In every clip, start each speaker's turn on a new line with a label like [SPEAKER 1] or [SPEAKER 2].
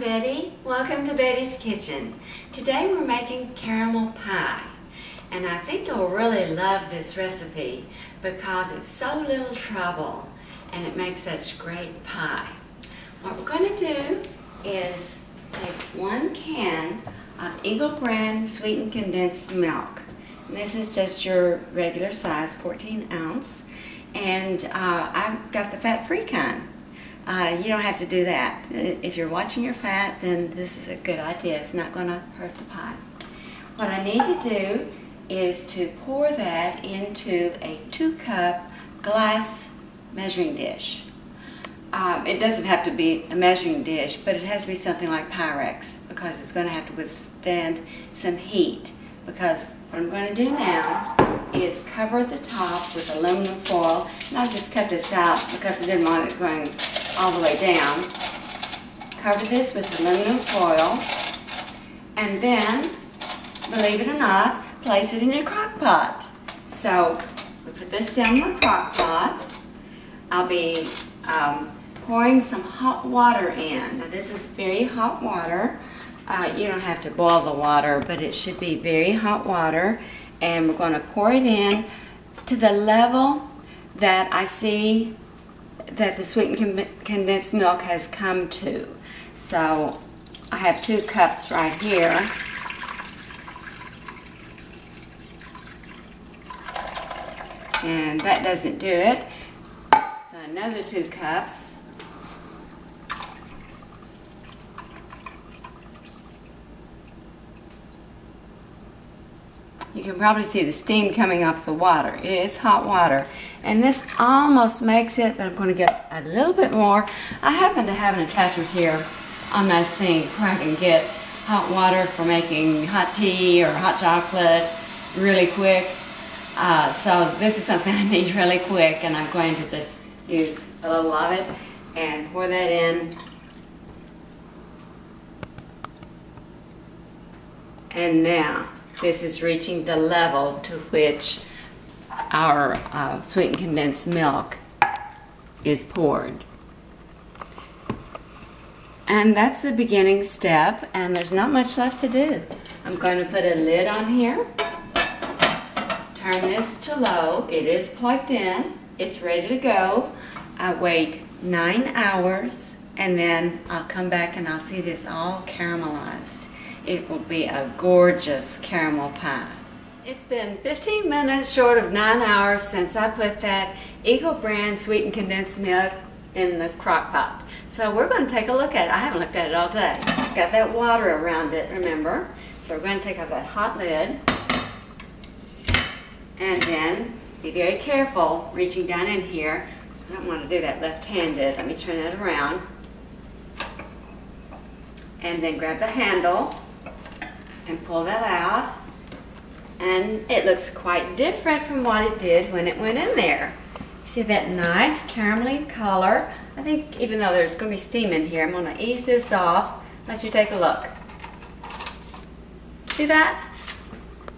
[SPEAKER 1] Betty. Welcome to Betty's Kitchen. Today we're making caramel pie. And I think you'll really love this recipe because it's so little trouble and it makes such great pie. What we're going to do is take one can of Eagle brand sweetened condensed milk. And this is just your regular size, 14 ounce. And uh, I've got the fat-free kind. Uh, you don't have to do that. If you're watching your fat, then this is a good idea. It's not going to hurt the pie. What I need to do is to pour that into a two cup glass measuring dish. Um, it doesn't have to be a measuring dish, but it has to be something like Pyrex because it's going to have to withstand some heat. Because what I'm going to do now is cover the top with aluminum foil. And I'll just cut this out because I didn't want it going all the way down. Cover this with aluminum foil. And then, believe it or not, place it in your crock pot. So, we put this down in the crock pot. I'll be um, pouring some hot water in. Now this is very hot water. Uh, you don't have to boil the water, but it should be very hot water. And we're going to pour it in to the level that I see that the sweetened condensed milk has come to. So I have two cups right here. And that doesn't do it. So another two cups. You can probably see the steam coming off the water. It is hot water. And this almost makes it, but I'm going to get a little bit more. I happen to have an attachment here on my sink where I can get hot water for making hot tea or hot chocolate really quick. Uh, so this is something I need really quick and I'm going to just use a little of it and pour that in. And now this is reaching the level to which our uh, sweetened condensed milk is poured. And that's the beginning step, and there's not much left to do. I'm going to put a lid on here, turn this to low. It is plugged in. It's ready to go. I wait nine hours, and then I'll come back and I'll see this all caramelized it will be a gorgeous caramel pie. It's been 15 minutes short of 9 hours since I put that Eagle brand sweetened condensed milk in the crock pot. So we're going to take a look at it. I haven't looked at it all day. It's got that water around it, remember? So we're going to take off that hot lid. And then be very careful reaching down in here. I don't want to do that left-handed. Let me turn that around. And then grab the handle and pull that out. And it looks quite different from what it did when it went in there. See that nice caramelly color? I think even though there's going to be steam in here, I'm going to ease this off. Let you take a look. See that?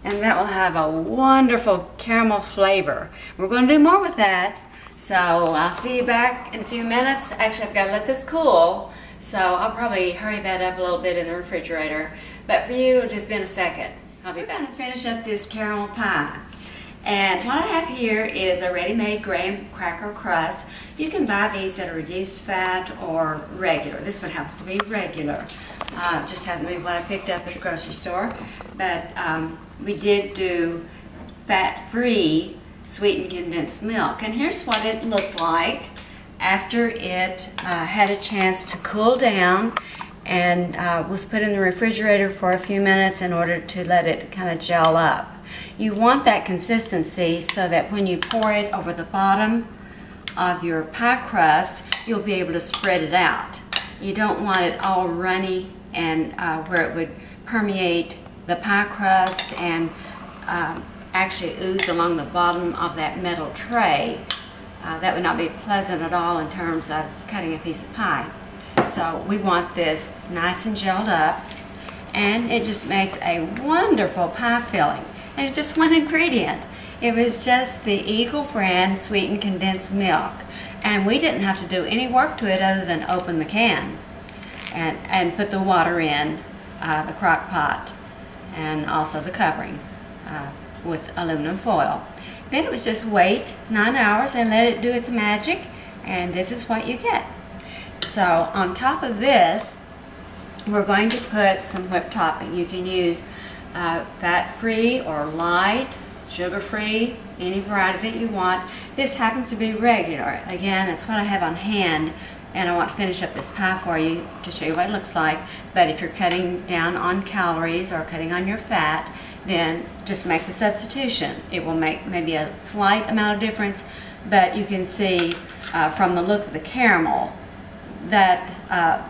[SPEAKER 1] And that will have a wonderful caramel flavor. We're going to do more with that. So I'll see you back in a few minutes. Actually, I've got to let this cool. So I'll probably hurry that up a little bit in the refrigerator. But for you, it'll just be in a second. I'll be We're back. going to finish up this caramel pie. And what I have here is a ready-made graham cracker crust. You can buy these that are reduced fat or regular. This one happens to be regular. Uh, just happened to be what I picked up at the grocery store. But um, we did do fat-free sweetened condensed milk. And here's what it looked like after it uh, had a chance to cool down and uh, was put in the refrigerator for a few minutes in order to let it kind of gel up. You want that consistency so that when you pour it over the bottom of your pie crust, you'll be able to spread it out. You don't want it all runny and uh, where it would permeate the pie crust and uh, actually ooze along the bottom of that metal tray. Uh, that would not be pleasant at all in terms of cutting a piece of pie. So we want this nice and gelled up and it just makes a wonderful pie filling. And it's just one ingredient. It was just the Eagle brand sweetened condensed milk. And we didn't have to do any work to it other than open the can. and, and put the water in uh, the crock pot and also the covering uh, with aluminum foil. Then it was just wait nine hours and let it do its magic and this is what you get. So on top of this, we're going to put some whipped topping. You can use uh, fat-free or light, sugar-free, any variety that you want. This happens to be regular. Again, it's what I have on hand and I want to finish up this pie for you to show you what it looks like. But if you're cutting down on calories or cutting on your fat, then just make the substitution. It will make maybe a slight amount of difference, but you can see uh, from the look of the caramel that uh,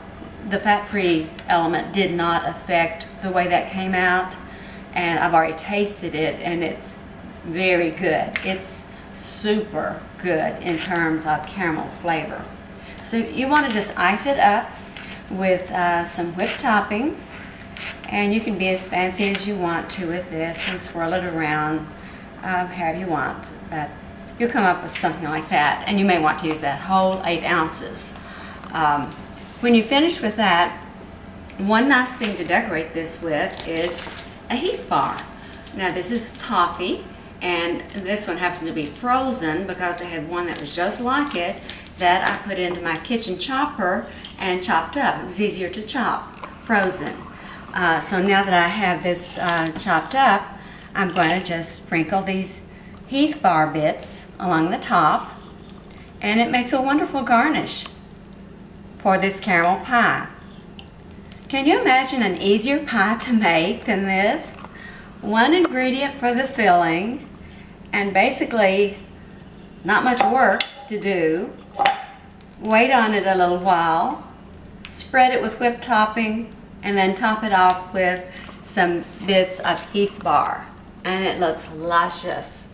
[SPEAKER 1] the fat-free element did not affect the way that came out and I've already tasted it and it's very good. It's super good in terms of caramel flavor. So you want to just ice it up with uh, some whipped topping and you can be as fancy as you want to with this and swirl it around uh, however you want. But you'll come up with something like that and you may want to use that whole eight ounces. Um, when you finish with that, one nice thing to decorate this with is a Heath bar. Now this is toffee and this one happens to be frozen because I had one that was just like it that I put into my kitchen chopper and chopped up. It was easier to chop, frozen. Uh, so now that I have this uh, chopped up, I'm going to just sprinkle these Heath bar bits along the top and it makes a wonderful garnish for this caramel pie. Can you imagine an easier pie to make than this? One ingredient for the filling and basically not much work to do. Wait on it a little while, spread it with whipped topping, and then top it off with some bits of Heath bar. And it looks luscious.